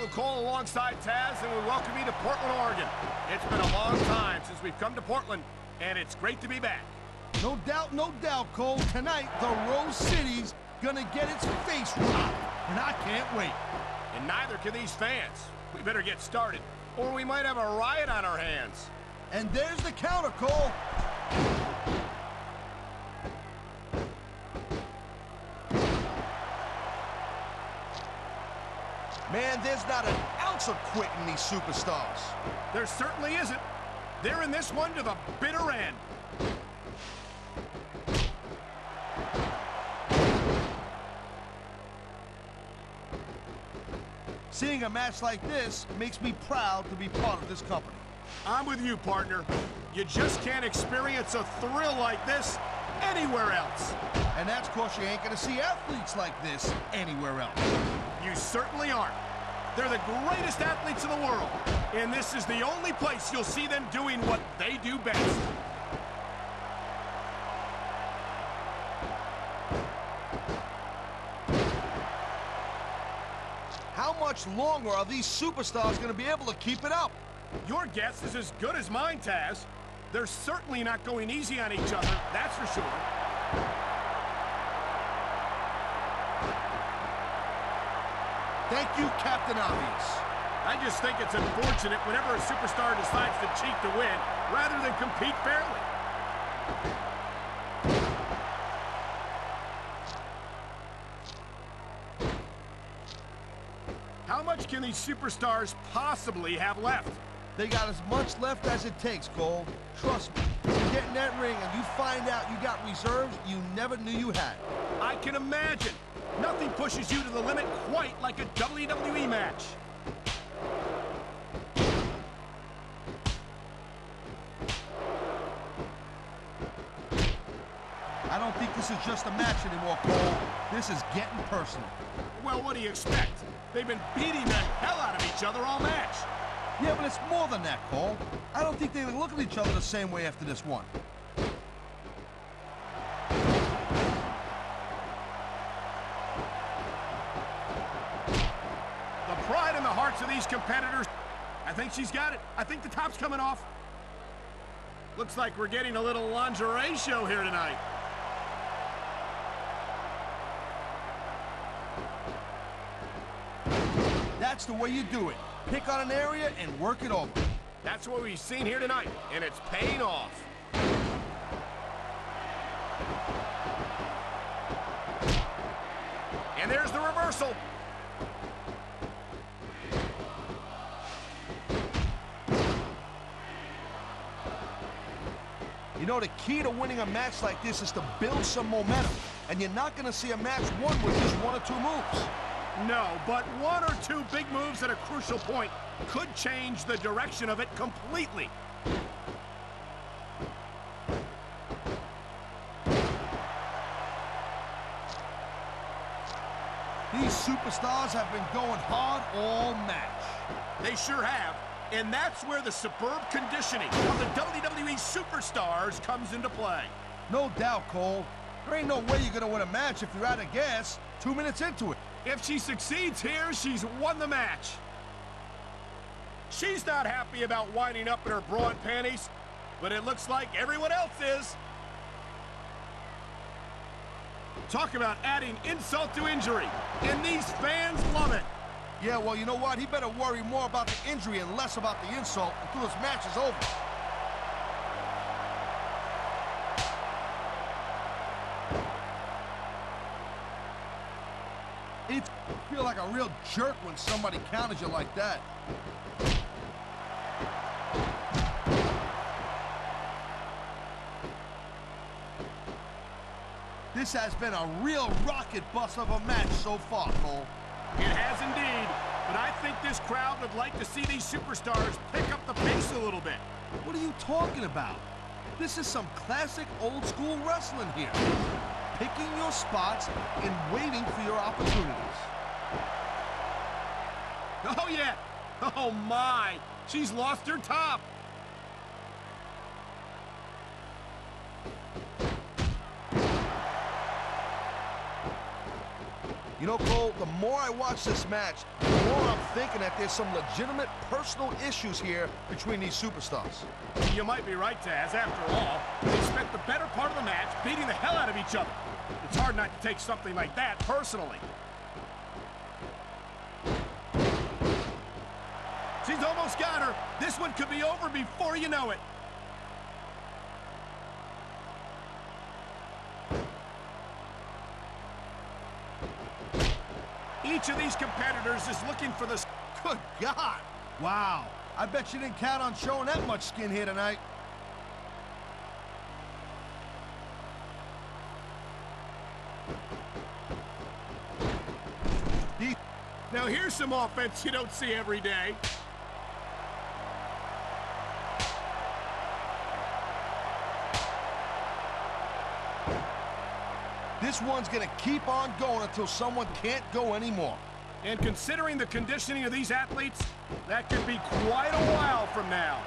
Michael Cole alongside Taz, and we welcome you to Portland, Oregon. It's been a long time since we've come to Portland, and it's great to be back. No doubt, no doubt, Cole. Tonight, the Rose City's gonna get its face rocked, and I can't wait. And neither can these fans. We better get started, or we might have a riot on our hands. And there's the counter, Cole. Man, there's not an ounce of quit in these superstars. There certainly isn't. They're in this one to the bitter end. Seeing a match like this makes me proud to be part of this company. I'm with you, partner. You just can't experience a thrill like this anywhere else. And that's cause you ain't gonna see athletes like this anywhere else. You certainly aren't. They're the greatest athletes in the world, and this is the only place you'll see them doing what they do best. How much longer are these superstars gonna be able to keep it up? Your guess is as good as mine, Taz. They're certainly not going easy on each other, that's for sure. Thank you, Captain Obvious. I just think it's unfortunate whenever a superstar decides to cheat to win, rather than compete fairly. How much can these superstars possibly have left? They got as much left as it takes, Cole. Trust me. You get in that ring and you find out you got reserves you never knew you had. I can imagine. Nothing pushes you to the limit quite like a WWE match. I don't think this is just a match anymore, Cole. This is getting personal. Well, what do you expect? They've been beating the hell out of each other all match. Yeah, but it's more than that, Cole. I don't think they look at each other the same way after this one. These competitors. I think she's got it. I think the top's coming off. Looks like we're getting a little lingerie show here tonight. That's the way you do it. Pick on an area and work it over. That's what we've seen here tonight, and it's paying off. And there's the reversal. You know, the key to winning a match like this is to build some momentum. And you're not going to see a match won with just one or two moves. No, but one or two big moves at a crucial point could change the direction of it completely. These superstars have been going hard all match. They sure have. And that's where the superb conditioning of the WWE Superstars comes into play. No doubt, Cole. There ain't no way you're going to win a match if you're out of gas two minutes into it. If she succeeds here, she's won the match. She's not happy about winding up in her bra and panties, but it looks like everyone else is. Talk about adding insult to injury, and these fans love it. Yeah, well, you know what? He better worry more about the injury and less about the insult until this match is over. It feel like a real jerk when somebody counters you like that. This has been a real rocket bus of a match so far, Cole. It has indeed, but I think this crowd would like to see these superstars pick up the pace a little bit. What are you talking about? This is some classic old school wrestling here. Picking your spots and waiting for your opportunities. Oh, yeah. Oh, my. She's lost her top. You know, Cole, the more I watch this match, the more I'm thinking that there's some legitimate personal issues here between these superstars. You might be right, Taz. After all, they spent the better part of the match beating the hell out of each other. It's hard not to take something like that personally. She's almost got her. This one could be over before you know it. Each of these competitors is looking for this. Good God! Wow, I bet you didn't count on showing that much skin here tonight. Now here's some offense you don't see every day. This one's gonna keep on going until someone can't go anymore. And considering the conditioning of these athletes, that could be quite a while from now.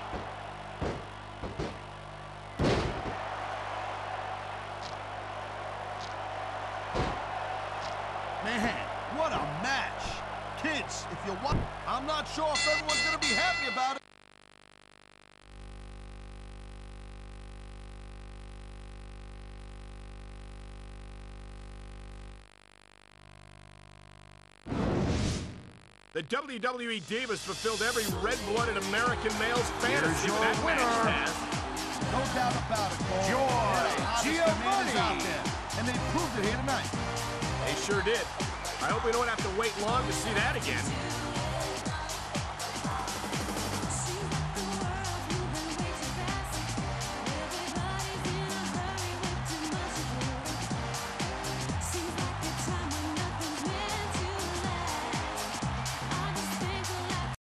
Man, what a match. Kids, if you want, I'm not sure if everyone's gonna be happy about it. The WWE Divas fulfilled every red-blooded American male's fantasy with that winner. match, No doubt about it, Cole. Joy They're the hottest Giovanni. out there, and they proved it here tonight. They sure did. I hope we don't have to wait long to see that again.